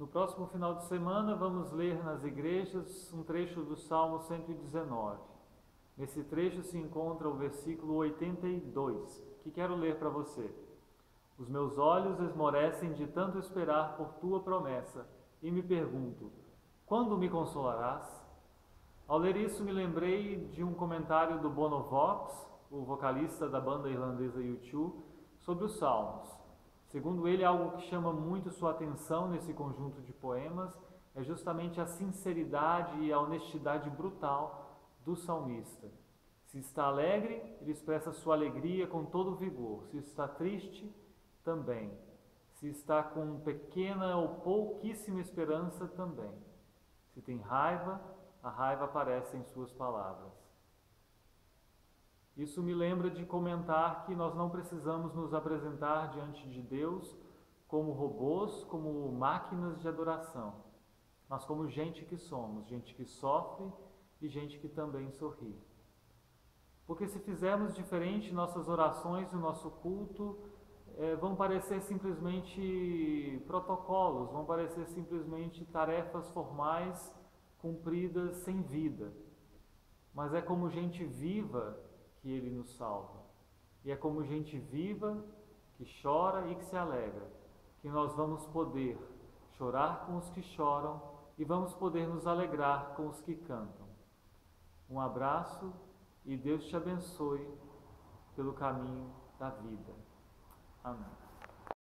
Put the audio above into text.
No próximo final de semana, vamos ler nas igrejas um trecho do Salmo 119. Nesse trecho se encontra o versículo 82, que quero ler para você. Os meus olhos esmorecem de tanto esperar por tua promessa e me pergunto: quando me consolarás? Ao ler isso, me lembrei de um comentário do Bono Vox, o vocalista da banda irlandesa U2, sobre os Salmos. Segundo ele, algo que chama muito sua atenção nesse conjunto de poemas é justamente a sinceridade e a honestidade brutal do salmista. Se está alegre, ele expressa sua alegria com todo vigor. Se está triste, também. Se está com pequena ou pouquíssima esperança, também. Se tem raiva, a raiva aparece em suas palavras. Isso me lembra de comentar que nós não precisamos nos apresentar diante de Deus como robôs, como máquinas de adoração, mas como gente que somos, gente que sofre e gente que também sorri. Porque se fizermos diferente, nossas orações e o nosso culto é, vão parecer simplesmente protocolos, vão parecer simplesmente tarefas formais cumpridas sem vida. Mas é como gente viva que Ele nos salva. E é como gente viva que chora e que se alegra, que nós vamos poder chorar com os que choram e vamos poder nos alegrar com os que cantam. Um abraço e Deus te abençoe pelo caminho da vida. Amém.